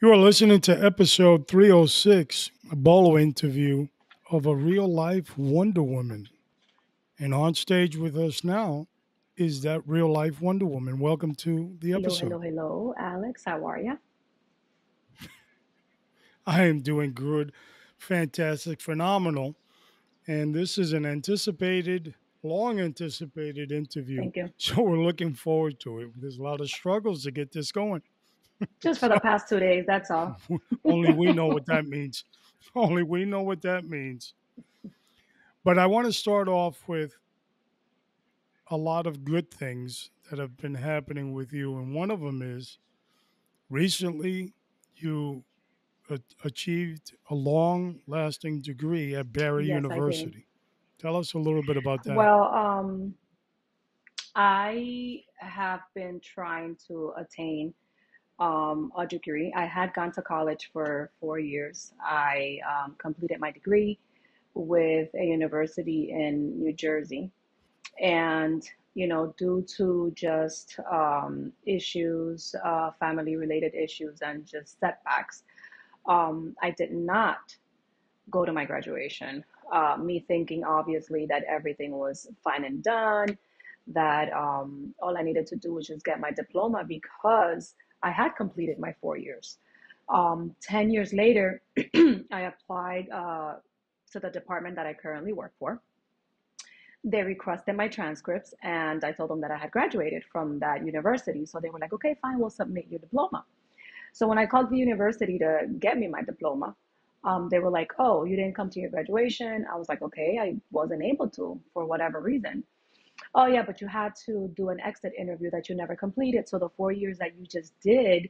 You are listening to episode 306, a Bolo interview of a real life Wonder Woman. And on stage with us now is that real life Wonder Woman. Welcome to the episode. Hello, hello, hello, Alex. How are you? I am doing good, fantastic, phenomenal. And this is an anticipated, long anticipated interview. Thank you. So we're looking forward to it. There's a lot of struggles to get this going. Just for the past two days, that's all. Only we know what that means. Only we know what that means. But I want to start off with a lot of good things that have been happening with you. And one of them is recently you achieved a long lasting degree at Barry Yes, University. Tell us a little bit about that. Well, um, I have been trying to attain um, a degree. I had gone to college for four years. I um, completed my degree with a university in New Jersey. And, you know, due to just um, issues, uh, family related issues, and just setbacks, um, I did not go to my graduation. Uh, me thinking obviously that everything was fine and done, that um, all I needed to do was just get my diploma because I had completed my four years. Um, 10 years later, I applied uh, to the department that I currently work for. They requested my transcripts, and I told them that I had graduated from that university. So they were like, okay, fine, we'll submit your diploma. So when I called the university to get me my diploma, um, they were like, "Oh, you didn't come to your graduation." I was like, "Okay, I wasn't able to for whatever reason." Oh yeah, but you had to do an exit interview that you never completed. So the four years that you just did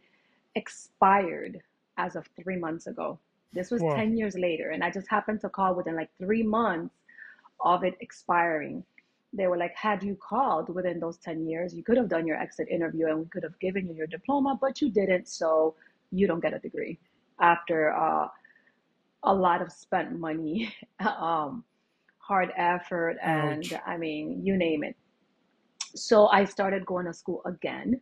expired as of three months ago. This was wow. 10 years later, and I just happened to call within like three months of it expiring. They were like, had you called within those 10 years, you could have done your exit interview and we could have given you your diploma, but you didn't, so you don't get a degree. After uh, a lot of spent money, um, hard effort, and Ouch. I mean, you name it. So I started going to school again.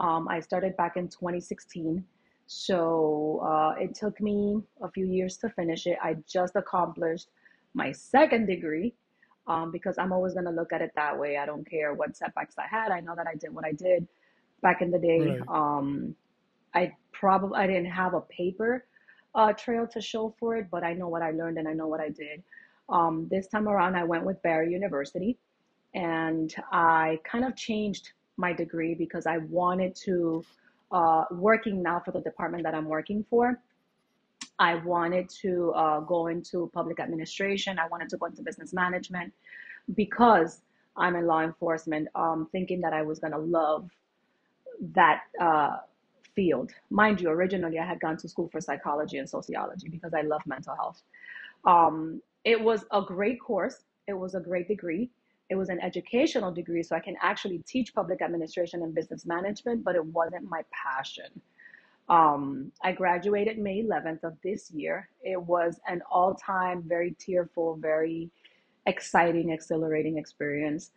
Um, I started back in 2016. So uh, it took me a few years to finish it. I just accomplished my second degree um, because I'm always going to look at it that way. I don't care what setbacks I had. I know that I did what I did back in the day. Right. Um, I probably I didn't have a paper uh, trail to show for it, but I know what I learned and I know what I did. Um, this time around, I went with Barry University and I kind of changed my degree because I wanted to, uh, working now for the department that I'm working for, I wanted to uh, go into public administration. I wanted to go into business management because I'm in law enforcement, um, thinking that I was going to love that uh, field. Mind you, originally I had gone to school for psychology and sociology because I love mental health. Um, it was a great course, it was a great degree. It was an educational degree, so I can actually teach public administration and business management, but it wasn't my passion. Um, I graduated May 11th of this year. It was an all time, very tearful, very exciting, exhilarating experience.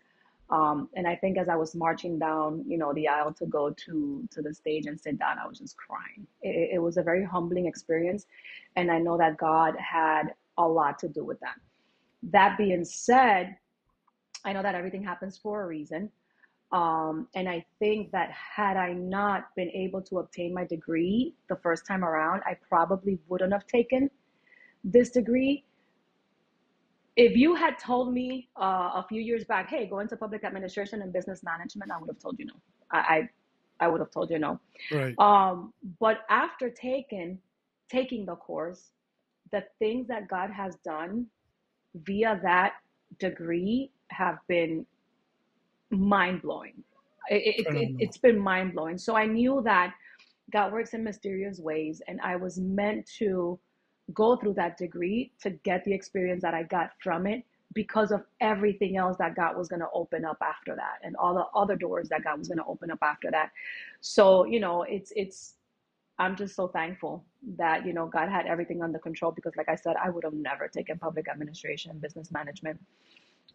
Um, and I think as I was marching down, you know, the aisle to go to to the stage and sit down, I was just crying. It, it was a very humbling experience, and I know that God had a lot to do with that. That being said, I know that everything happens for a reason. Um, and I think that had I not been able to obtain my degree the first time around, I probably wouldn't have taken this degree. If you had told me uh, a few years back, hey, go into public administration and business management, I would have told you no. I, I, I would have told you no. Right. Um, but after taking taking the course, the things that God has done via that degree have been mind blowing. It, it, it, it's been mind blowing. So I knew that God works in mysterious ways, and I was meant to go through that degree to get the experience that I got from it because of everything else that God was going to open up after that and all the other doors that God was going to open up after that. So, you know, it's, it's, I'm just so thankful that, you know, God had everything under control because, like I said, I would have never taken public administration business management.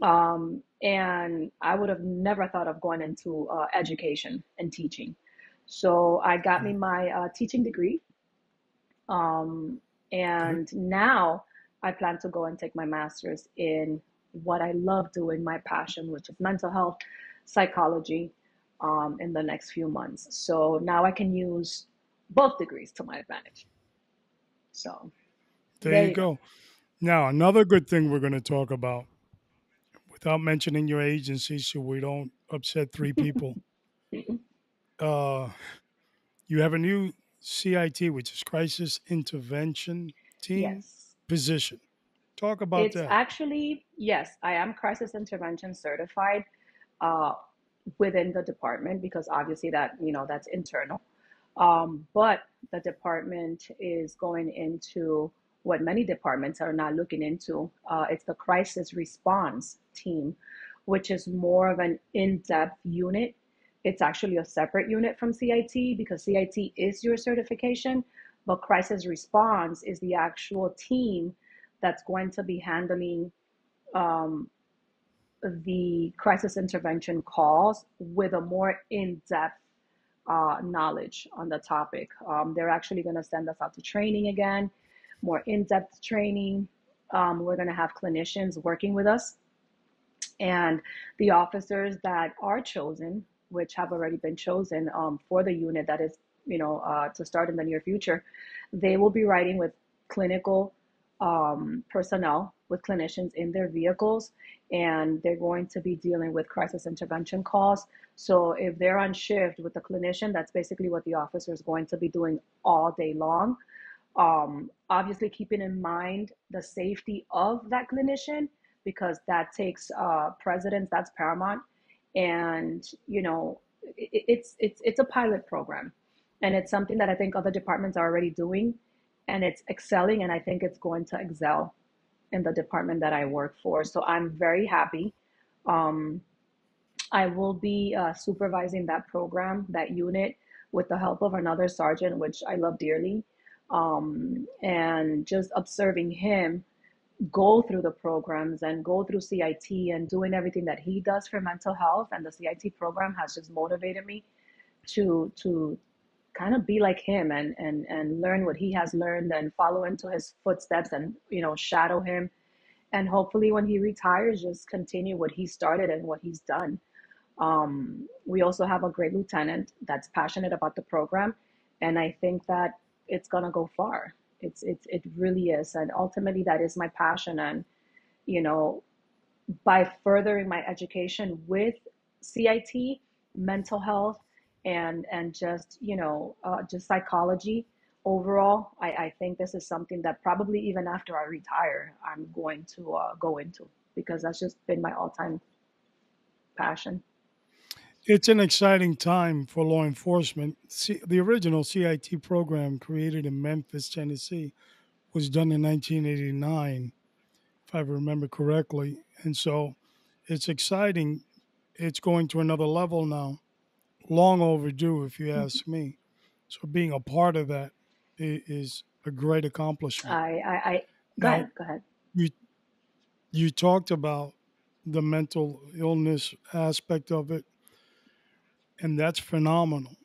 Um, and I would have never thought of going into uh, education and teaching. So I got me my uh, teaching degree Um, and now I plan to go and take my master's in what I love doing, my passion, which is mental health, psychology, um, in the next few months. So now I can use both degrees to my advantage. So There there you you go. go. Now, another good thing we're going to talk about, without mentioning your agency, so we don't upset three people. Uh, you have a new CIT, which is Crisis Intervention Team Yes. position. Talk about It's that. actually, yes, I am crisis intervention certified uh, within the department because obviously that, you know, that's internal. Um, but the department is going into what many departments are not looking into. Uh, it's the crisis response team, which is more of an in depth unit. It's actually a separate unit from CIT because CIT is your certification, but crisis response is the actual team that's going to be handling um, the crisis intervention calls with a more in depth uh, knowledge on the topic. Um, they're actually going to send us out to training again, more in depth training. Um, we're going to have clinicians working with us, and the officers that are chosen, which have already been chosen um, for the unit that is, you know, uh, to start in the near future, they will be writing with clinical um, personnel, with clinicians in their vehicles, and they're going to be dealing with crisis intervention calls. So if they're on shift with the clinician, that's basically what the officer is going to be doing all day long. Um, obviously, keeping in mind the safety of that clinician because that takes uh, precedence. That's paramount. And you know, it, it's it's it's a pilot program, and it's something that I think other departments are already doing, and it's excelling. And I think it's going to excel in the department that I work for. So I'm very happy. Um, I will be uh, supervising that program, that unit, with the help of another sergeant, which I love dearly, um, and just observing him go through the programs and go through CIT and doing everything that he does for mental health. And the CIT program has just motivated me to to kind of be like him and and and learn what he has learned and follow into his footsteps and you know shadow him and hopefully when he retires just continue what he started and what he's done um, we also have a great lieutenant that's passionate about the program, and I think that it's gonna go far. It's it's it really is, and ultimately that is my passion. And you know, by furthering my education with CIT, mental health, and and just you know uh, just psychology overall, I, I think this is something that probably even after I retire, I'm going to uh, go into because that's just been my all-time passion. It's an exciting time for law enforcement. C- the original CIT program, created in Memphis, Tennessee, was done in 1989, if I remember correctly. And so it's exciting. It's going to another level now, long overdue, if you ask me. So being a part of that is a great accomplishment. I, I, I go Now, ahead, go ahead. you, you talked about the mental illness aspect of it, and that's phenomenal.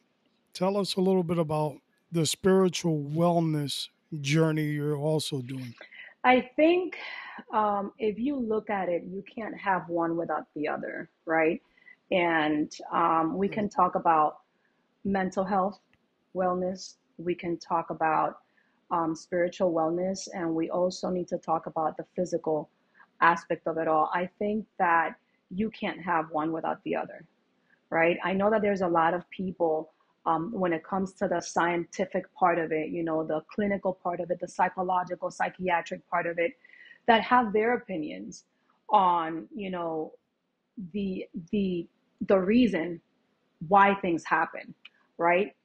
Tell us a little bit about the spiritual wellness journey you're also doing. I think um, if you look at it, you can't have one without the other, right? And um, we can talk about mental health, wellness. We can talk about um, spiritual wellness, and we also need to talk about the physical aspect of it all. I think that you can't have one without the other. right? I know that there's a lot of people um, when it comes to the scientific part of it, you know, the clinical part of it, the psychological, psychiatric part of it, that have their opinions on, you know, the the the reason why things happen, right?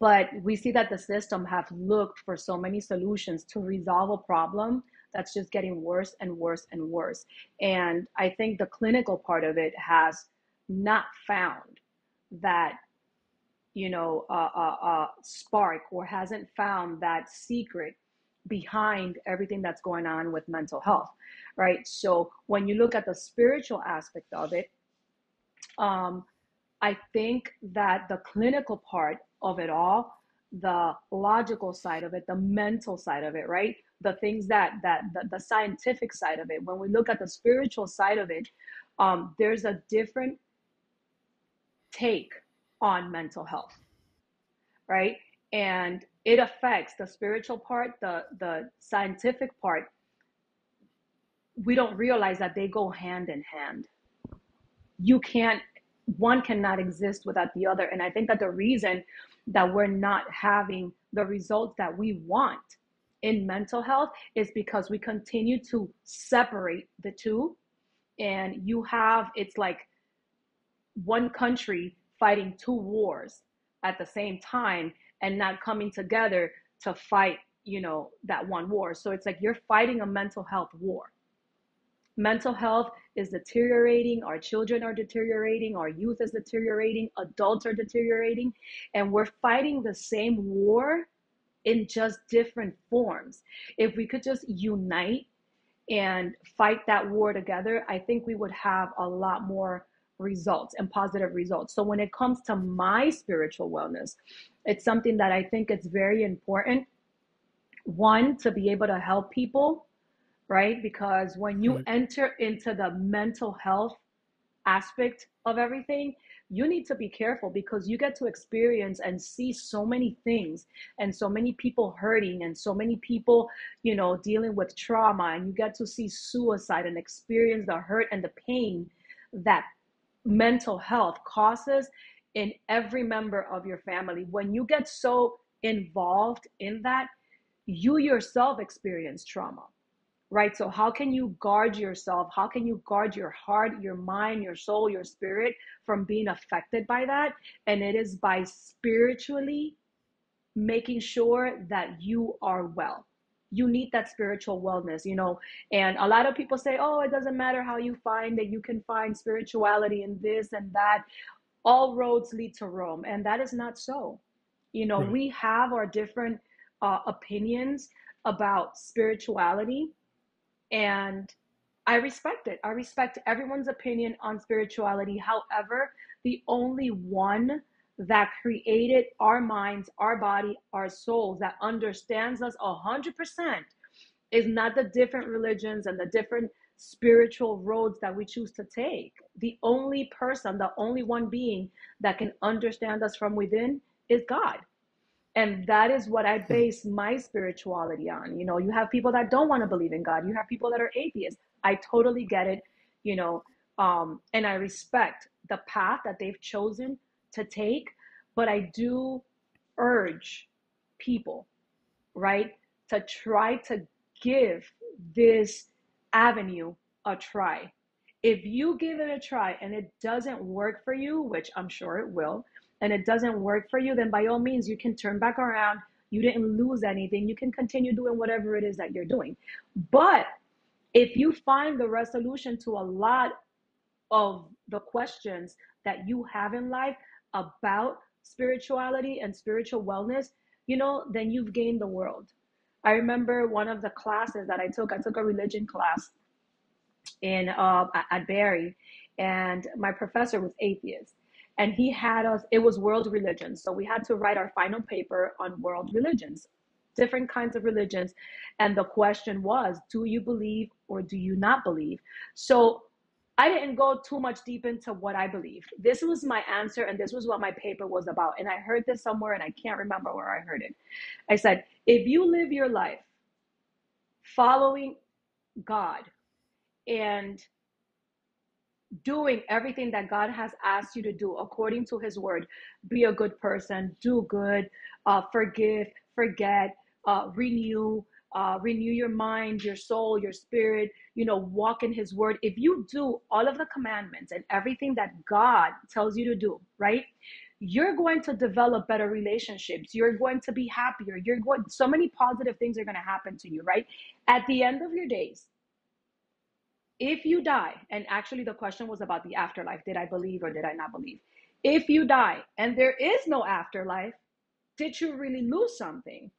But we see that the system have looked for so many solutions to resolve a problem that's just getting worse and worse and worse. And I think the clinical part of it has not found that you know a, a, a spark or hasn't found that secret behind everything that's going on with mental health right so when you look at the spiritual aspect of it um, I think that the clinical part of it all the logical side of it, the mental side of it, right? The things that that the, the scientific side of it. When we look at the spiritual side of it, um, there's a different take on mental health, right? And it affects the spiritual part, the the scientific part. We don't realize that they go hand in hand. You can't one cannot exist without the other. And I think that the reason that we're not having the results that we want in mental health is because we continue to separate the two. And you have, it's like one country fighting two wars at the same time and not coming together to fight, you know, that one war. So it's like you're fighting a mental health war mental health is deteriorating, our children are deteriorating, our youth is deteriorating, adults are deteriorating, and we're fighting the same war in just different forms. If we could just unite and fight that war together, I think we would have a lot more results and positive results. So when it comes to my spiritual wellness, it's something that I think it's very important one to be able to help people right? Because when you Right. enter into the mental health aspect of everything, you need to be careful because you get to experience and see so many things and so many people hurting and so many people, you know, dealing with trauma and you get to see suicide and experience the hurt and the pain that mental health causes in every member of your family. When you get so involved in that, you yourself experience trauma right? So, how can you guard yourself? How can you guard your heart, your mind, your soul, your spirit from being affected by that? And it is by spiritually making sure that you are well. You need that spiritual wellness, you know. And a lot of people say, oh, it doesn't matter how you find that you can find spirituality in this and that. All roads lead to Rome. And that is not so. You know, Right. we have our different uh, opinions about spirituality and I respect it. I respect everyone's opinion on spirituality. However, the only one that created our minds, our body, our souls, that understands us a hundred percent is not the different religions and the different spiritual roads that we choose to take. The only person, the only one being that can understand us from within is God and that is what i base my spirituality on you know? You have people that don't want to believe in god. You have people that are atheists. I totally get it you know? Um and i respect the path that they've chosen to take but i do urge people right to try to give this avenue a try. If you give it a try and it doesn't work for you, which I'm sure it will, and it doesn't work for you, then by all means, you can turn back around. You didn't lose anything. You can continue doing whatever it is that you're doing. But if you find the resolution to a lot of the questions that you have in life about spirituality and spiritual wellness, you know, then you've gained the world. I remember one of the classes that I took, I took a religion class in uh, at Barry, and my professor was atheist, and he had us. It was world religions, so we had to write our final paper on world religions, different kinds of religions, and the question was, do you believe or do you not believe? So. I didn't go too much deep into what I believed. This was my answer, and this was what my paper was about. And I heard this somewhere, and I can't remember where I heard it. I said, if you live your life following God and doing everything that God has asked you to do according to His word. Be a good person, do good, uh, forgive, forget, uh, renew. Uh, renew your mind, your soul, your spirit, you know, walk in His word. If you do all of the commandments and everything that God tells you to do, right? You're going to develop better relationships. You're going to be happier. You're going, so many positive things are going to happen to you, right? At the end of your days, if you die, and actually the question was about the afterlife did I believe or did I not believe? If you die and there is no afterlife, did you really lose something?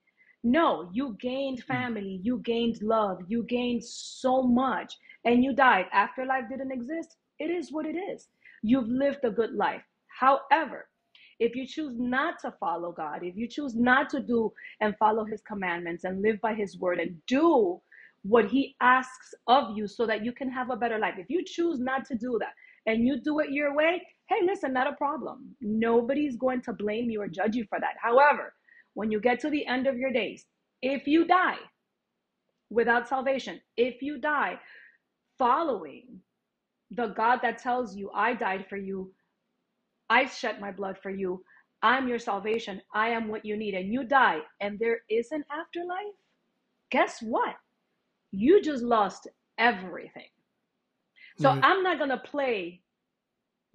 No, you gained Mm. family, you gained love, you gained so much, and you died. Afterlife didn't exist. It is what it is. You've lived a good life. However, if you choose not to follow God, if you choose not to do and follow his commandments and live by his word and do what he asks of you so that you can have a better life, if you choose not to do that and you do it your way, hey, listen, not a problem. Nobody's going to blame you or judge you for that. However, when you get to the end of your days, if you die without salvation, if you die following the God that tells you, I died for you, I shed my blood for you, I'm your salvation, I am what you need, and you die, and there is an afterlife, guess what? You just lost everything. So Right. I'm not going to play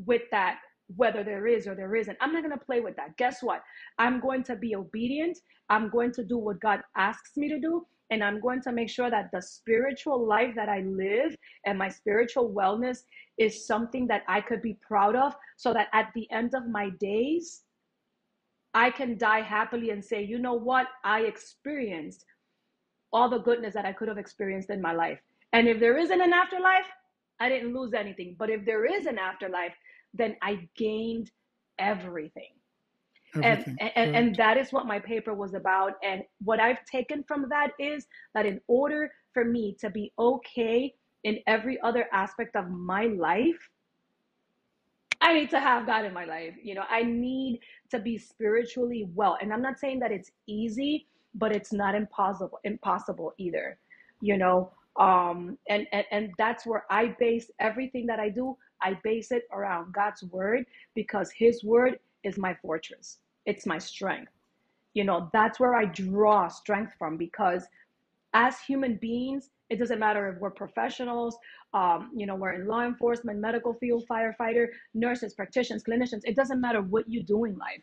with that, whether there is or there isn't. I'm not going to play with that. Guess what? I'm going to be obedient. I'm going to do what God asks me to do. And I'm going to make sure that the spiritual life that I live and my spiritual wellness is something that I could be proud of so that at the end of my days, I can die happily and say, you know what? I experienced all the goodness that I could have experienced in my life. And if there isn't an afterlife, I didn't lose anything. But if there is an afterlife, then I gained everything. And, Everything. and and Correct. that is what my paper was about. And what I've taken from that is that in order for me to be okay in every other aspect of my life, I need to have God in my life. You know, I need to be spiritually well. And I'm not saying that it's easy, but it's not impossible impossible either. You know, um and and, and that's where I base everything that I do. I base it around God's word because his word is my fortress. It's my strength. You know, that's where I draw strength from because as human beings, it doesn't matter if we're professionals, um, you know, we're in law enforcement, medical field, firefighter, nurses, practitioners, clinicians. It doesn't matter what you do in life.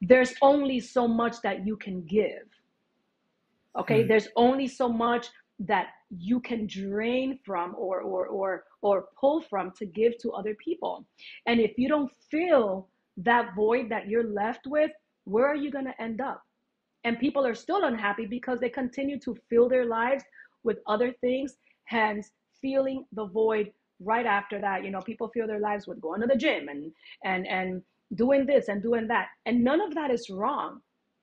There's only so much that you can give. Okay, Right. there's only so much that you can drain from or or or or pull from to give to other people. And if you don't fill that void that you're left with, where are you going to end up? and people are still unhappy because they continue to fill their lives with other things hence feeling the void right after that you know people fill their lives with going to the gym and and and doing this and doing that and none of that is wrong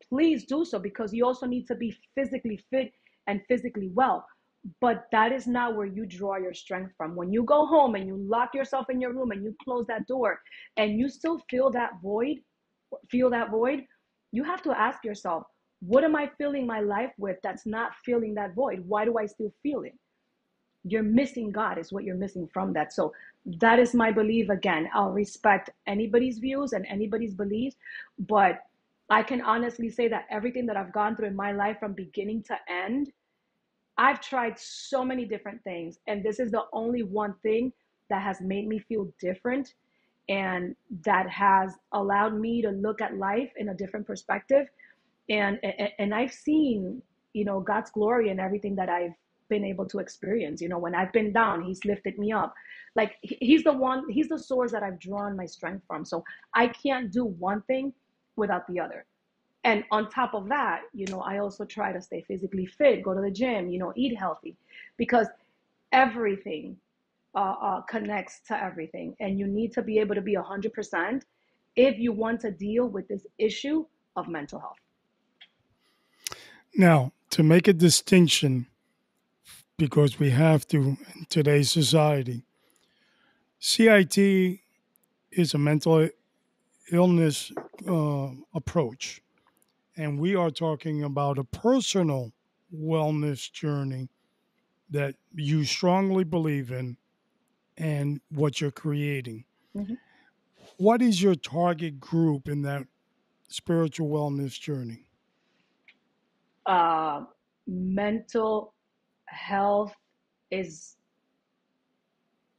please do so because you also need to be physically fit and physically well but that is not where you draw your strength from when you go home and you lock yourself in your room and you close that door and you still feel that void feel that void you have to ask yourself what am I filling my life with that's not filling that void? Why do I still feel it? You're missing God, is what you're missing from that. So, that is my belief. Again, I'll respect anybody's views and anybody's beliefs, but I can honestly say that everything that I've gone through in my life from beginning to end, I've tried so many different things, and this is the only one thing that has made me feel different and that has allowed me to look at life in a different perspective and and, and I've seen you know God's glory in everything that I've been able to experience. You know, when I've been down, He's lifted me up. Like He's the one, He's the source that I've drawn my strength from. So I can't do one thing without the other. And on top of that, you know, I also try to stay physically fit, go to the gym, you know, eat healthy, because everything uh, uh, connects to everything, and you need to be able to be one hundred percent if you want to deal with this issue of mental health. Now, to make a distinction, because we have to in today's society, CIT is a mental illness uh, approach, and we are talking about a personal wellness journey that you strongly believe in and what you're creating. Mhm. What is your target group in that spiritual wellness journey? uh, mental health is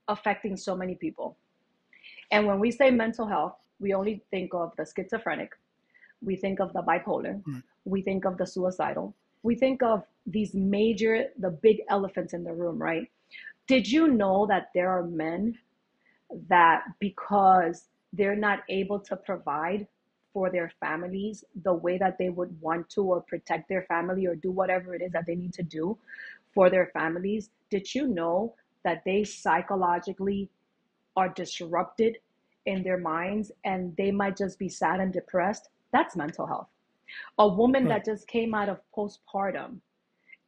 affecting so many people. And when we say mental health, we only think of the schizophrenic, we think of the bipolar, Right. we think of the suicidal, we think of these major, the big elephants in the room, right? Did you know that there are men that because they're not able to provide for their families the way that they would want to or protect their family or do whatever it is that they need to do for their families did you know that they psychologically are disrupted in their minds and they might just be sad and depressed, that's mental health. A woman Right. that hmm. just came out of postpartum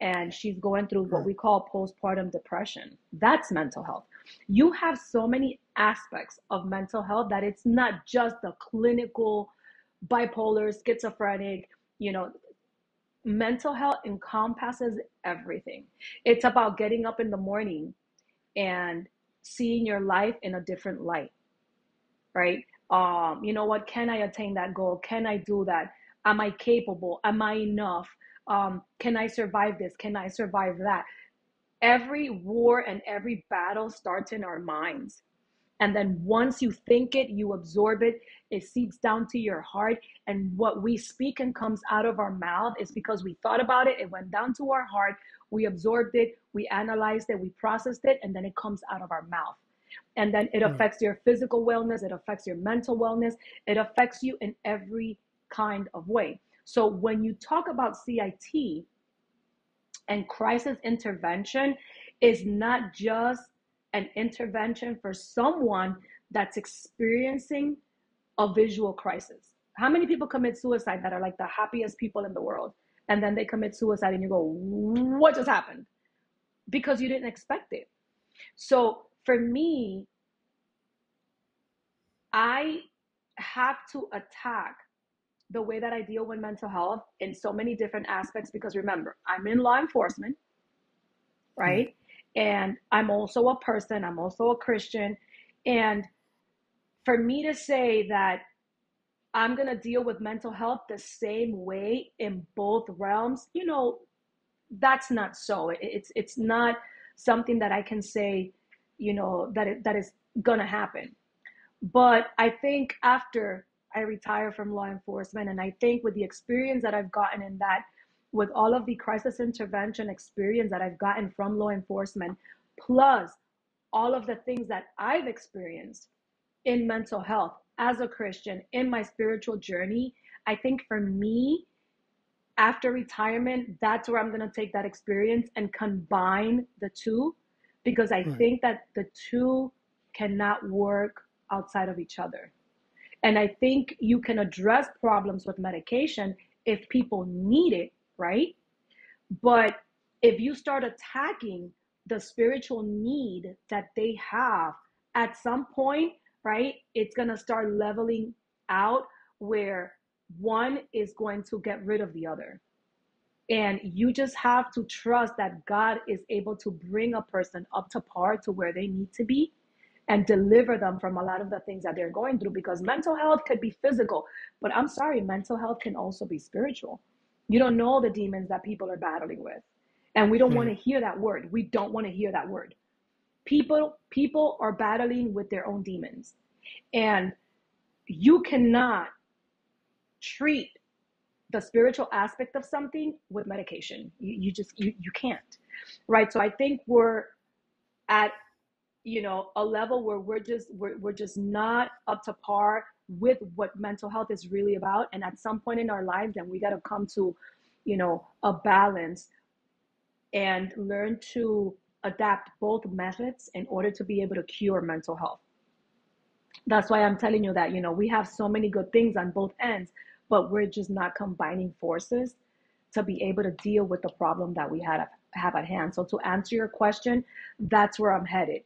and she's going through what hmm. we call postpartum depression, that's mental health. You have so many aspects of mental health that it's not just the clinical bipolar, schizophrenic, you know, mental health encompasses everything. It's about getting up in the morning and seeing your life in a different light, right? Um, you know what? Can I attain that goal? Can I do that? Am I capable? Am I enough? Um, can I survive this? Can I survive that? Every war and every battle starts in our minds. And then once you think it, you absorb it, it seeps down to your heart. And what we speak and comes out of our mouth is because we thought about it, it went down to our heart, we absorbed it, we analyzed it, we processed it, and then it comes out of our mouth. And then it hmm. affects your physical wellness, it affects your mental wellness, it affects you in every kind of way. So when you talk about CIT and crisis intervention, is not just an intervention for someone that's experiencing a visual crisis. How many people commit suicide that are like the happiest people in the world? And then they commit suicide and you go, what just happened? Because you didn't expect it. So for me, I have to attack the way that I deal with mental health in so many different aspects because remember, I'm in law enforcement, Right. right? And I'm also a person, I'm also a Christian. And for me to say that I'm going to deal with mental health the same way in both realms, you know, that's not so. It's it's not something that I can say, you know, that it, that is to happen. But I think after I retire from law enforcement, and I think with the experience that I've gotten in that, with all of the crisis intervention experience that I've gotten from law enforcement, plus all of the things that I've experienced in mental health as a Christian in my spiritual journey, I think for me, after retirement, that's where I'm going to take that experience and combine the two because I Right. think that the two cannot work outside of each other. And I think you can address problems with medication if people need it, right? But if you start attacking the spiritual need that they have, at some point, right, it's going to start leveling out where one is going to get rid of the other. And you just have to trust that God is able to bring a person up to par to where they need to be and deliver them from a lot of the things that they're going through because mental health could be physical, but I'm sorry, mental health can also be spiritual. You don't know the demons that people are battling with. And we don't want to hmm. hear that word. We don't want to hear that word. People people are battling with their own demons. And you cannot treat the spiritual aspect of something with medication. You, you just you, you can't. Right? So I think we're at you know a level where we're just we're, we're just not up to par with what mental health is really about and at some point in our lives then we got to come to you know a balance and learn to adapt both methods in order to be able to cure mental health that's why i'm telling you that you know we have so many good things on both ends but we're just not combining forces to be able to deal with the problem that we had have at hand so to answer your question that's where i'm headed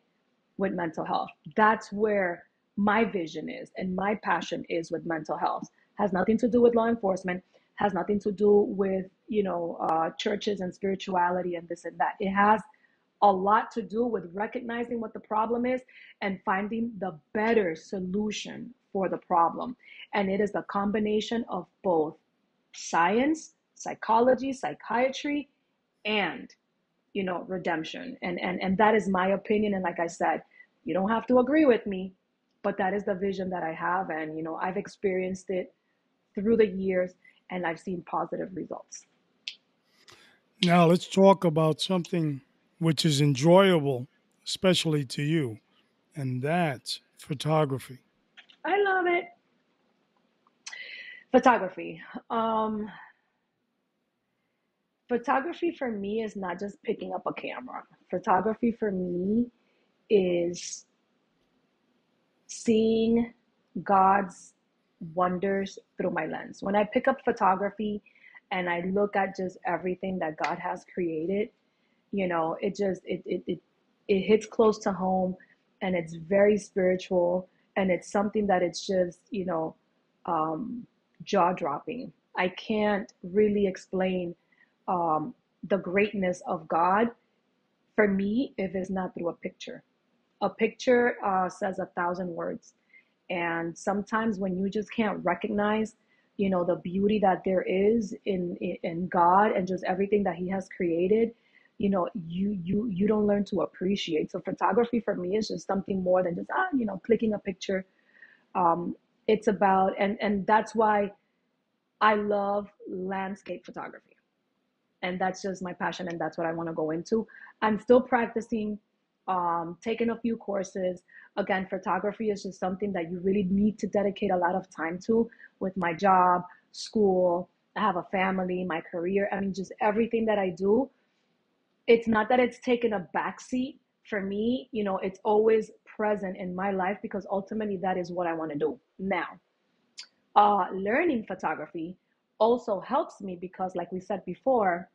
with mental health. That's where my vision is and my passion is with mental health. Has nothing to do with law enforcement. Has nothing to do with you know uh, churches and spirituality and this and that. It has a lot to do with recognizing what the problem is and finding the better solution for the problem. And it is the combination of both science, psychology, psychiatry, and you know redemption and and and that is my opinion and like i said you don't have to agree with me but that is the vision that i have and you know i've experienced it through the years and i've seen positive results Now let's talk about something which is enjoyable, especially to you, and that's photography. Love it. Photography. Um photography for me is not just picking up a camera. Photography for me is seeing God's wonders through my lens. When I pick up photography and I look at just everything that God has created, you know, it just it it it, it hits close to home and it's very spiritual and it's something that it's just, you know, um, jaw dropping. I can't really explain um, the greatness of God for me if it's not through a picture. A picture uh, says a thousand words. And sometimes when you just can't recognize, you know, the beauty that there is in, in God and just everything that He has created, you know, you you you don't learn to appreciate. So photography for me is just something more than just ah, you know, clicking a picture. Um, it's about and and that's why I love landscape photography. And that's just my passion and that's what I want to go into. I'm still practicing, um, taking a few courses. Again, photography is just something that you really need to dedicate a lot of time to with my job, school, I have a family, my career. I mean, just everything that I do. It's not that it's taken a backseat for me, you know, it's always present in my life because ultimately that is what I want to do now. Uh, learning photography also helps me because, like we said before,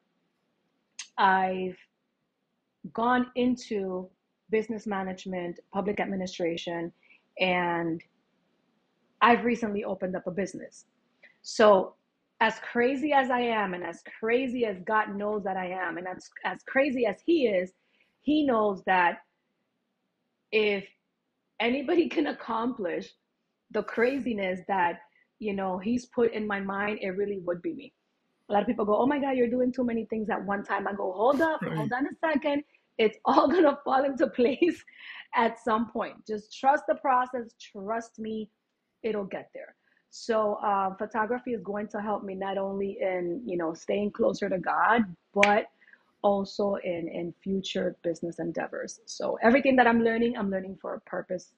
I've gone into business management, public administration, and I've recently opened up a business. So, as crazy as I am, and as crazy as God knows that I am, and as, as crazy as He is, He knows that if anybody can accomplish the craziness that you know he's put in my mind it really would be me. A lot of people go oh my god you're doing too many things at one time. I go hold up Right. hold on a second. It's all gonna fall into place at some point. Just trust the process. Trust me it'll get there so uh, photography is going to help me not only in you know staying closer to god but also in in future business endeavors. So everything that i'm learning i'm learning for a purpose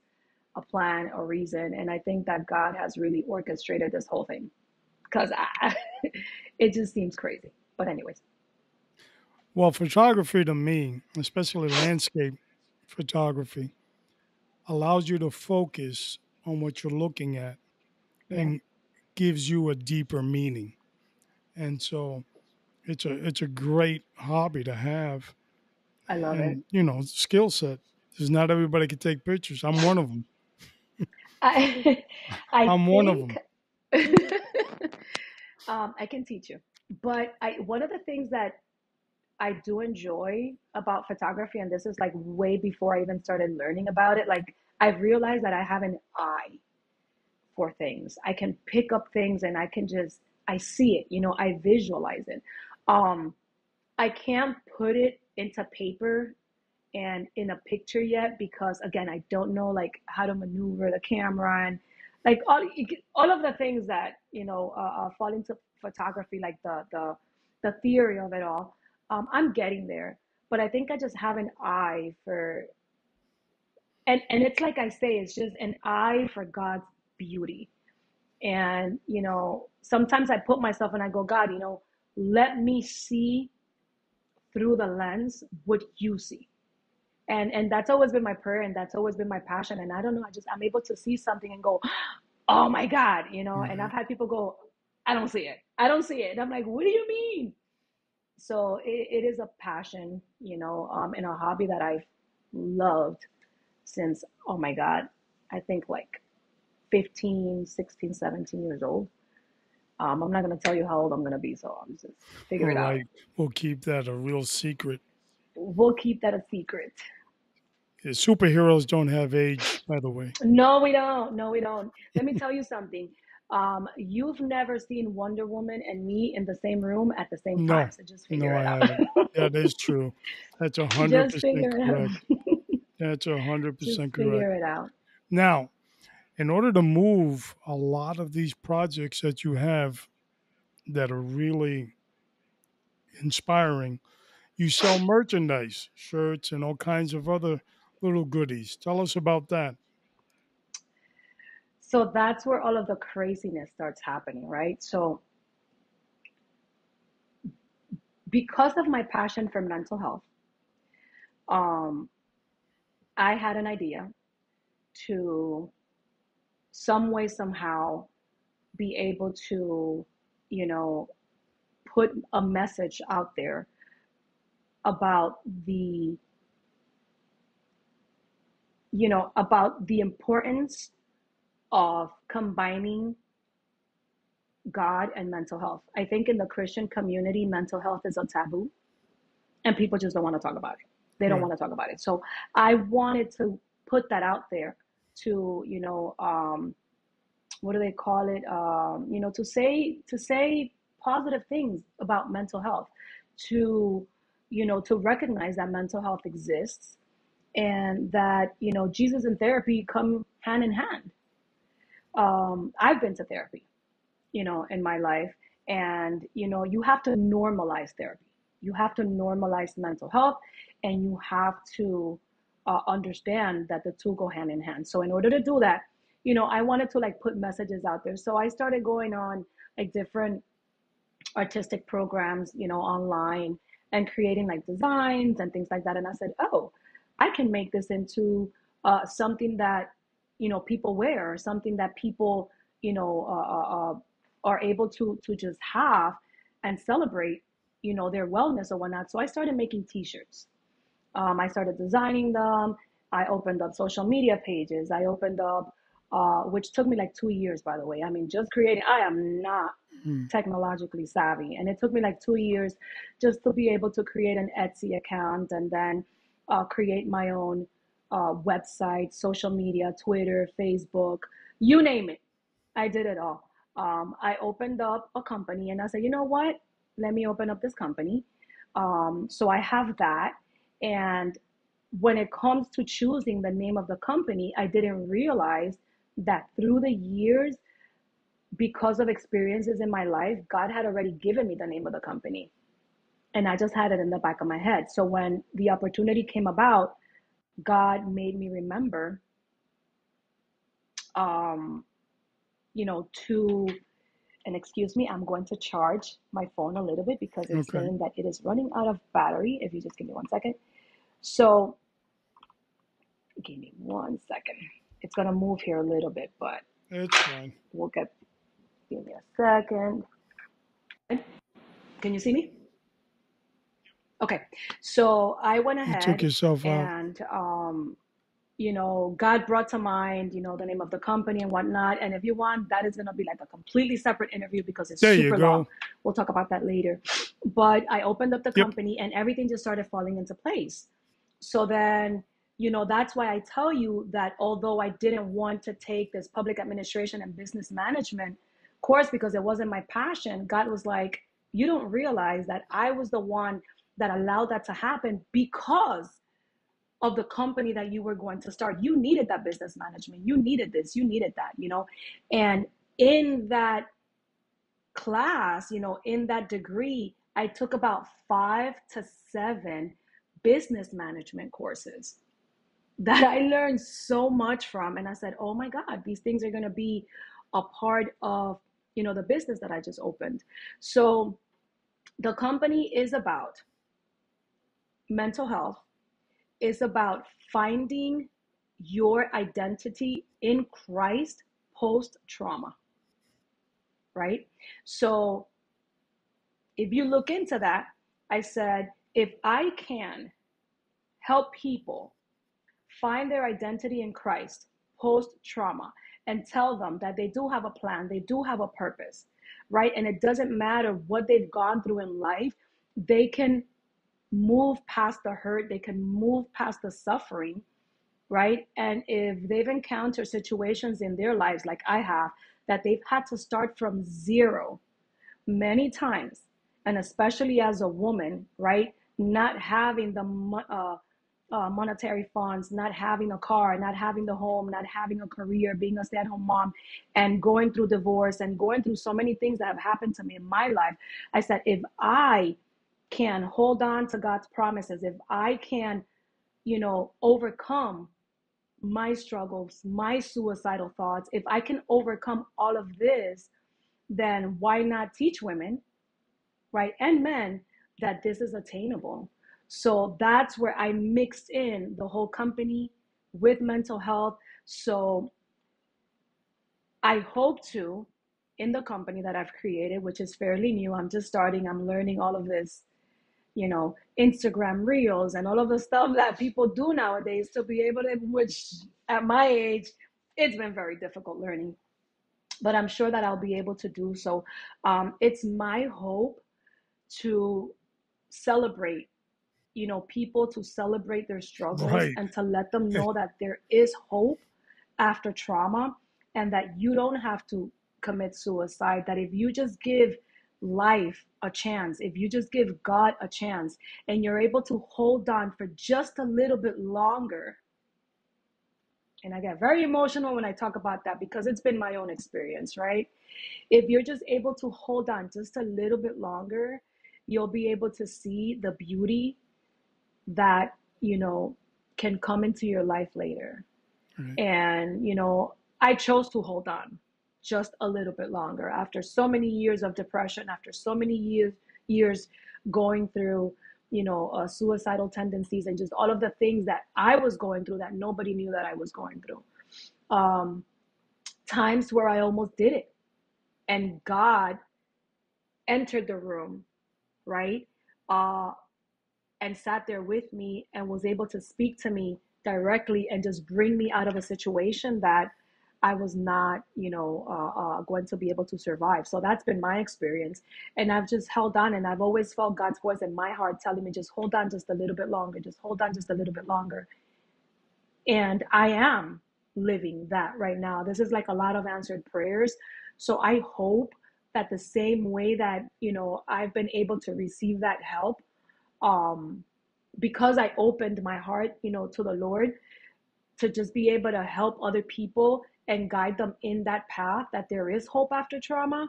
a plan a reason and i think that god has really orchestrated this whole thing. Because it just seems crazy. But anyways. Well, photography to me, especially landscape photography, allows you to focus on what you're looking at yeah and gives you a deeper meaning. And so it's a it's a great hobby to have i love it you know, skill set. Because not everybody can take pictures. I'm one of them. i i I'm one of them. um, i can teach you but i one of the things that I do enjoy about photography, and this is like way before I even started learning about it. Like, I've realized that I have an eye for things. I can pick up things and I can just, I see it, you know, I visualize it. Um, I can't put it into paper and in a picture yet because, again, I don't know like how to maneuver the camera and like all, all of the things that, you know, uh, uh, fall into photography, like the, the, the theory of it all um, I'm getting there, but I think I just have an eye for, and and it's like I say, it's just an eye for God's beauty. And you know, sometimes I put myself and I go, God, you know, let me see through the lens what you see. And and that's always been my prayer, and that's always been my passion. And I don't know, I just I'm able to see something and go, oh my God, you know. And hmm I've had people go, I don't see it, I don't see it. And I'm like, what do you mean? so it, it is a passion you know um, and a hobby that i've loved since oh my god i think like 15 16 17 years old um, i'm not going to tell you how old i'm going to be so i'm just figure All it out right. We'll keep that a real secret. we'll keep that a secret Yeah, superheroes don't have age, by the way. no we don't no we don't let me tell you something um, you've never seen wonder woman and me in the same room at the same time No, so just no, figure it out haven't. That is true. That's a hundred percent figure it out correct. That's a hundred percent correct. figure it out Now, in order to move a lot of these projects that you have that are really inspiring, you sell merchandise, shirts, and all kinds of other little goodies. Tell us about that. So that's where all of the craziness starts happening, right? So, because of my passion for mental health, um, I had an idea to some way, somehow, be able to, you know, put a message out there about the, you know, about the importance of combining God and mental health. I think in the Christian community, mental health is a taboo and people just don't want to talk about it. They don't want to talk about it. So I wanted to put that out there to, you know, um, what do they call it? Um, you know, to say to say positive things about mental health, to, you know, to recognize that mental health exists and that, you know, Jesus and therapy come hand in hand. Um, I've been to therapy you know, in my life. And, you know, you have to normalize therapy. You have to normalize mental health and you have to uh, understand that the two go hand in hand. So, in order to do that, you know, I wanted to like put messages out there. So, I started going on like different artistic programs, you know, online and creating like designs and things like that. And I said, oh, I can make this into uh, something that, you know, people wear, something that people, you know, uh, uh, uh, are able to to just have and celebrate, you know, their wellness or whatnot. So I started making T-shirts. Um, I started designing them. I opened up social media pages. I opened up, uh, which took me like two years, by the way. I mean, just creating. I am not Mm. technologically savvy, and it took me like two years just to be able to create an Etsy account and then uh, create my own uh, website, social media, Twitter, Facebook, you name it. I did it all. Um, I opened up a company, and I said, you know what? Let me open up this company. Um, so I have that, and when it comes to choosing the name of the company, I didn't realize that through the years, because of experiences in my life, God had already given me the name of the company. And I just had it in the back of my head. So when the opportunity came about, God made me remember, um, you know, to, and excuse me, I'm going to charge my phone a little bit because it's Okay. saying that it is running out of battery. If you just give me one second. So give me one second. It's going to move here a little bit, but It's fine. we'll get, give me a second. Can you see me? Okay. So I went You took ahead yourself out. and, um, you know, God brought to mind, you know, the name of the company and whatnot. And if you want, that is going to be like a completely separate interview because it's There super long. We'll talk about that later. But I opened up the Yep. company and everything just started falling into place. So then, you know, that's why I tell you that although I didn't want to take this public administration and business management course because it wasn't my passion, God was like, you don't realize that I was the one that allowed that to happen because of the company that you were going to start. You needed that business management. You needed this. You needed that, you know? And in that class, you know, in that degree, I took about five to seven business management courses that I learned so much from. And I said, oh my God, these things are going to be a part of, you know, the business that I just opened. So the company is about mental health, is about finding your identity in Christ post trauma, right? So if you look into that, I said, if I can help people find their identity in Christ post trauma and tell them that they do have a plan, they do have a purpose, right? And it doesn't matter what they've gone through in life, they can move past the hurt, they can move past the suffering, right? And if they've encountered situations in their lives, like I have, that they've had to start from zero many times, and especially as a woman, right? Not having the uh, uh, monetary funds, not having a car, not having the home, not having a career, being a stay at home mom, and going through divorce and going through so many things that have happened to me in my life. I said, if I can hold on to God's promises, if I can, you know, overcome my struggles, my suicidal thoughts, if I can overcome all of this, then why not teach women, right, and men that this is attainable? So that's where I mixed in the whole company with mental health. So I hope to, in the company that I've created, which is fairly new, I'm just starting, I'm learning all of this, you know, Instagram reels and all of the stuff that people do nowadays to be able to, which at my age, it's been very difficult learning. But I'm sure that I'll be able to do so. Um, it's my hope to celebrate you know people to celebrate their struggles Right. and to let them know that there is hope after trauma and that you don't have to commit suicide that if you just give life a chance if you just give god a chance and you're able to hold on for just a little bit longer. And i get very emotional when i talk about that because it's been my own experience right? If you're just able to hold on just a little bit longer you'll be able to see the beauty that you know can come into your life later. Right. and you know i chose to hold on just a little bit longer after so many years of depression after so many years years going through you know uh, suicidal tendencies and just all of the things that i was going through that nobody knew that i was going through. Um times where i almost did it. And god entered the room right uh and sat there with me and was able to speak to me directly and just bring me out of a situation that I was not, you know, uh, uh, going to be able to survive. So that's been my experience. And I've just held on and I've always felt God's voice in my heart telling me, just hold on just a little bit longer, just hold on just a little bit longer. And I am living that right now. This is like a lot of answered prayers. So I hope that the same way that, you know, I've been able to receive that help um because I opened my heart, you know, to the Lord to just be able to help other people and guide them in that path that there is hope after trauma,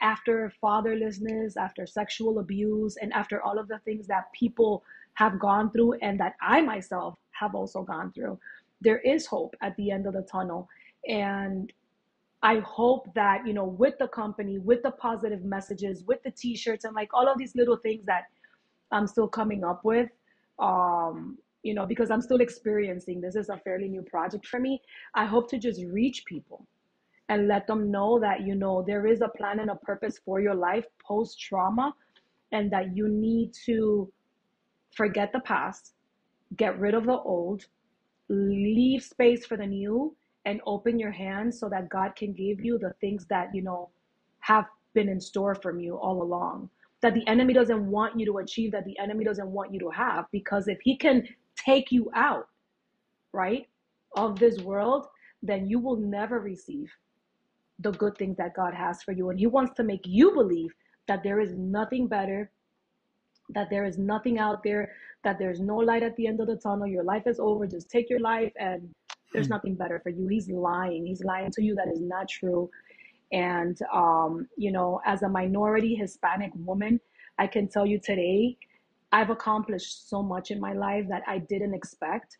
after fatherlessness, after sexual abuse, and after all of the things that people have gone through and that I myself have also gone through. There is hope at the end of the tunnel. And I hope that, you know, with the company, with the positive messages, with the t shirts, and like all of these little things that I'm still coming up with. Um, you know, because I'm still experiencing this is a fairly new project for me. I hope to just reach people and let them know that, you know, there is a plan and a purpose for your life post trauma and that you need to forget the past, get rid of the old, leave space for the new, and open your hands so that God can give you the things that, you know, have been in store from you all along. That the enemy doesn't want you to achieve, that the enemy doesn't want you to have. Because if he can take you out, right, of this world, then you will never receive the good things that God has for you. And he wants to make you believe that there is nothing better, that there is nothing out there, that there's no light at the end of the tunnel. Your life is over. Just take your life and there's Hmm. nothing better for you. He's lying. He's lying to you. That is not true. And, um, you know, as a minority Hispanic woman, I can tell you today, I've accomplished so much in my life that I didn't expect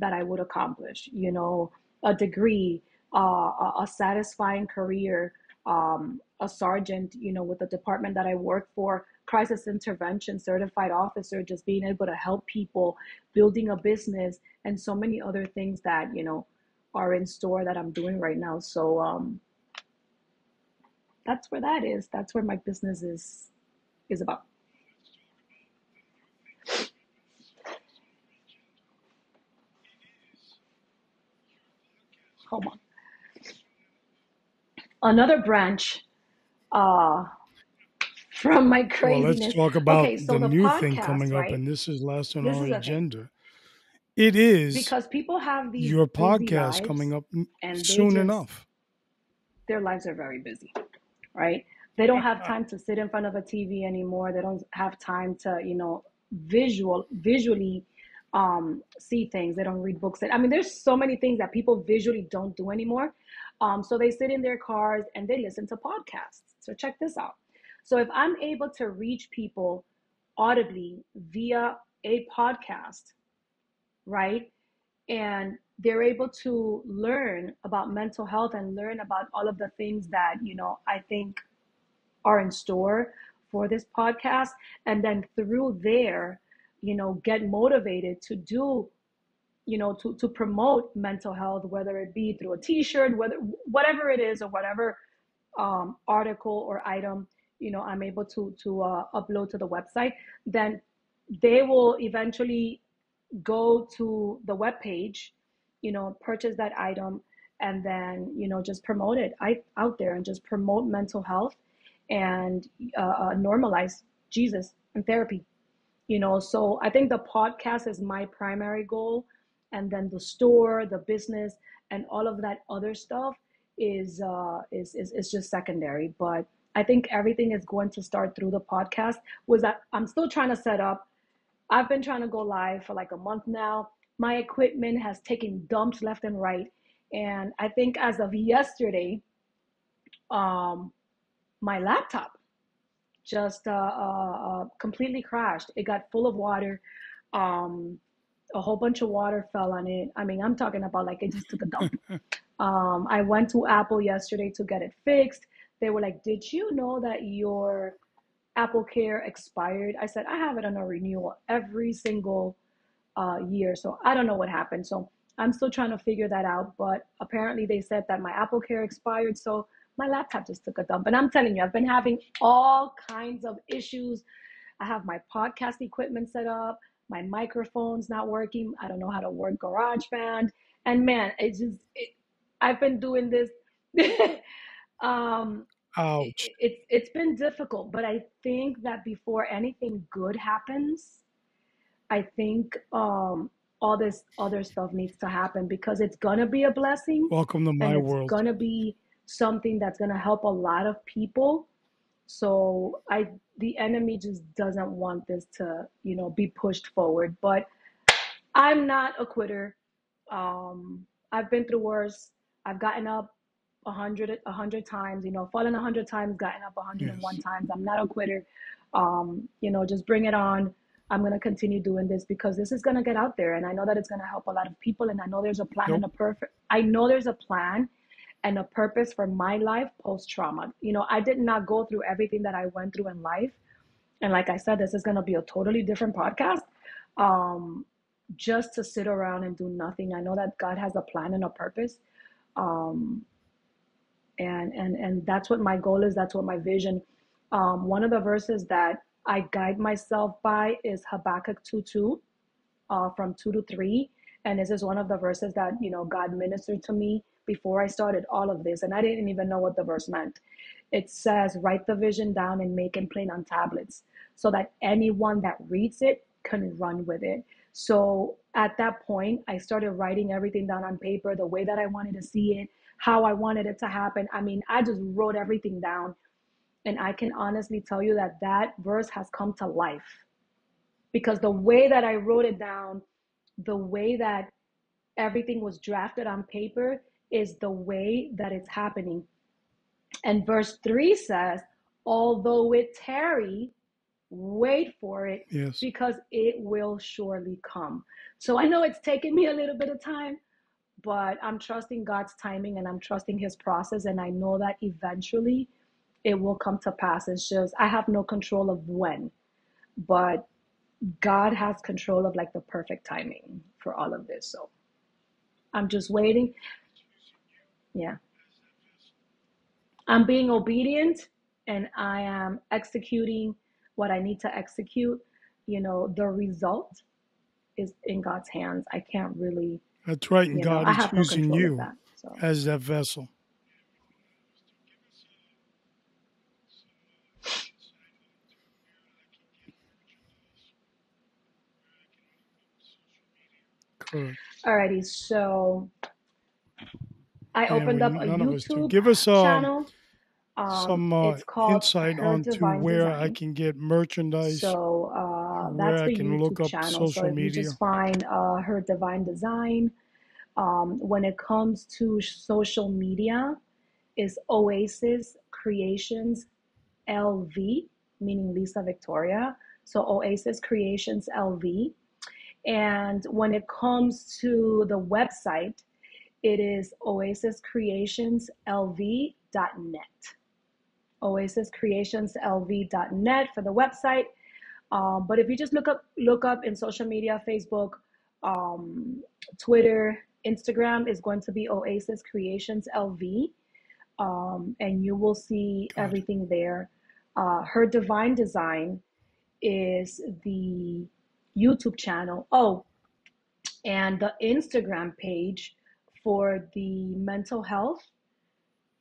that I would accomplish. You know, a degree, uh, a, a satisfying career, um, a sergeant, you know, with the department that I work for, crisis intervention certified officer, just being able to help people, building a business, and so many other things that, you know, are in store that I'm doing right now. So um, that's where that is. That's where my business is is about. Hold on. Another branch uh, from my craziness. Well, let's talk about Okay, so the the new thing podcast, coming up, right? and this is last on This our thing. agenda. It is Because people have these your podcast coming up and soon just enough. their lives are very busy, right? They don't have time to sit in front of a TV anymore. They don't have time to, you know, visual visually um, see things. They don't read books. I mean, there's so many things that people visually don't do anymore. Um, so they sit in their cars and they listen to podcasts. So check this out. So if I'm able to reach people audibly via a podcast, right? and they're able to learn about mental health and learn about all of the things that you know i think are in store for this podcast and then through there you know get motivated to do you know, to, to promote mental health, whether it be through a t-shirt, whether whatever it is or whatever um, article or item, you know, I'm able to, to uh, upload to the website, then they will eventually go to the web page, you know, purchase that item and then, you know, just promote it out there and just promote mental health and uh, uh, normalize Jesus and therapy. You know so i think the podcast is my primary goal and then the store the business and all of that other stuff is uh is is, is just secondary. But i think everything is going to start through the podcast. Was that i'm still trying to set up. I've been trying to go live for like a month now. My equipment has taken dumps left and right. And i think as of yesterday um my laptop just uh, uh, uh, completely crashed. It got full of water. Um, a whole bunch of water fell on it. I mean, I'm talking about like it just took a dump. um, I went to Apple yesterday to get it fixed. They were like, "Did you know that your Apple Care expired?" I said, "I have it on a renewal every single uh, year, so I don't know what happened." So I'm still trying to figure that out. But apparently, they said that my Apple Care expired, so my laptop just took a dump. And I'm telling you, I've been having all kinds of issues. I have my podcast equipment set up, my microphone's not working. I don't know how to work GarageBand. And man, it's just, it, I've been doing this. um, Ouch. It, it's it's been difficult, but I think that before anything good happens, I think um, all this other stuff needs to happen because it's gonna be a blessing. Welcome to my and it's world. gonna be something that's going to help a lot of people so i the enemy just doesn't want this to you know be pushed forward. But i'm not a quitter. Um i've been through worse. I've gotten up a hundred a hundred times you know fallen a hundred times gotten up a hundred and one Yes. times. I'm not a quitter. Um you know just bring it on. I'm going to continue doing this because this is going to get out there and i know that it's going to help a lot of people and i know there's a plan and a perfect i know there's a plan and a purpose for my life post trauma. You know, I did not go through everything that I went through in life. And like I said, this is going to be a totally different podcast. Um, just to sit around and do nothing. I know that God has a plan and a purpose. Um, and and and that's what my goal is. That's what my vision. Um, one of the verses that I guide myself by is Habakkuk 2 2, uh, from 2 to 3. And this is one of the verses that, you know, God ministered to me before I started all of this, and I didn't even know what the verse meant. It says, Write the vision down and make it plain on tablets so that anyone that reads it can run with it. So at that point, I started writing everything down on paper, the way that I wanted to see it, how I wanted it to happen. I mean, I just wrote everything down. And I can honestly tell you that that verse has come to life because the way that I wrote it down, the way that everything was drafted on paper, is the way that it's happening. And verse 3 says, Although it tarry, wait for it Yes. because it will surely come. So I know it's taken me a little bit of time, but I'm trusting God's timing and I'm trusting His process. And I know that eventually it will come to pass. It's just, I have no control of when, but God has control of like the perfect timing for all of this. So I'm just waiting. Yeah. I'm being obedient and I am executing what I need to execute. You know, the result is in God's hands. I can't really, That's right. And you know, God I is have no using control of you that. So, as that vessel. Correct. alrighty. So I opened we up a. YouTube Give us um, channel. Um, some uh, it's called insight onto where I can get merchandise, So uh, where that's I the can look YouTube up channel. So social if you just find uh, Her Divine Design, um, when it comes to social media, is Oasis Creations LV, meaning Lisa Victoria. So Oasis Creations LV. And when it comes to the website, it is oasiscreationslv.net. Oasiscreationslv.net for the website. Um, but if you just look up look up in social media, Facebook, Um, Twitter, Instagram is going to be Oasis Creations LV, um, and you will see Gotcha. everything there. Uh, her Divine Design is the YouTube channel. Oh, and the Instagram page for the mental health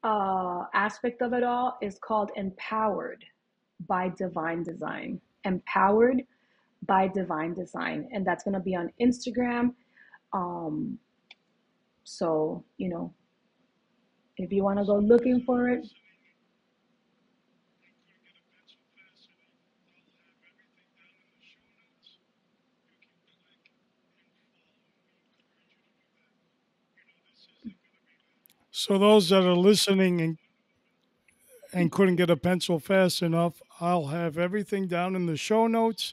uh, aspect of it all is called Empowered by Divine Design. Empowered by Divine Design, and that's going to be on Instagram. Um, so, you know, if you want to go looking for it, So those that are listening and and couldn't get a pencil fast enough, I'll have everything down in the show notes.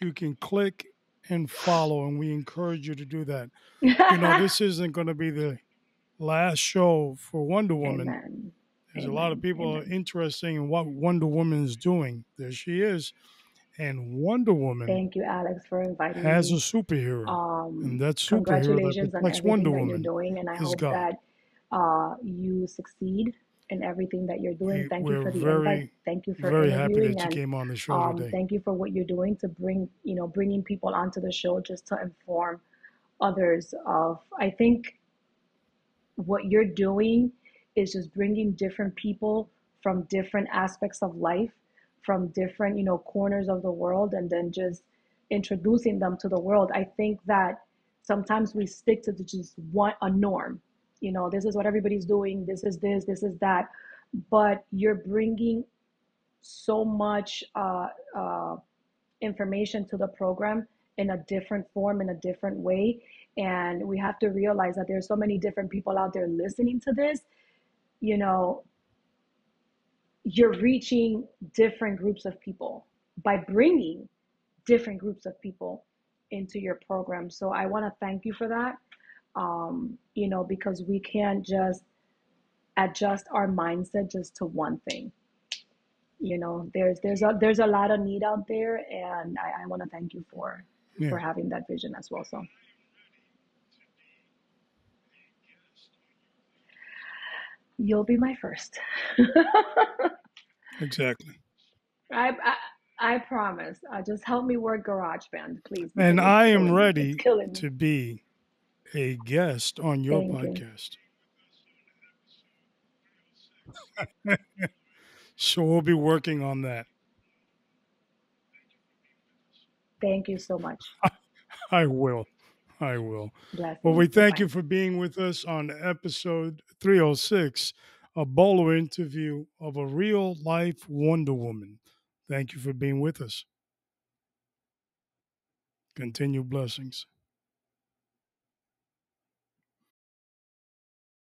You can click and follow, and we encourage you to do that. You know, this isn't going to be the last show for Wonder Woman. amen. There's a lot of Amen. people are interested in what Wonder Woman is doing. There she is. And Wonder Woman Thank you, Alex, for inviting has a superhero. Um, And that superhero that protects Wonder that you're Woman doing, and I is hope God. that uh, you succeed in everything that you're doing. Thank you we're for the invite. Thank you for very happy that you and came on the show um, today. thank you for what you're doing to bring, you know, bringing people onto the show just to inform others of. I think what you're doing is just bringing different people from different aspects of life, from different, you know, corners of the world, and then just introducing them to the world. I think that sometimes we stick to just one a norm. You know, this is what everybody's doing. This is this. This is that. But you're bringing so much uh, uh, information to the program in a different form, in a different way. And we have to realize that there's so many different people out there listening to this. You know, you're reaching different groups of people by bringing different groups of people into your program. So I want to thank you for that. Um, you know, because we can't just adjust our mindset just to one thing. You know, there's there's a there's a lot of need out there, and I, I want to thank you for Yeah. for having that vision as well. So you'll be my first. Exactly. I, I I promise. Uh, just help me work GarageBand, please, And I am killing me. It's ready to be a guest on your Thank you. podcast. So we'll be working on that. Thank you so much. I will. I will. Well, we thank you for being with us on episode 306, a bolo interview of a real life Wonder Woman. Thank you for being with us. Continue blessings.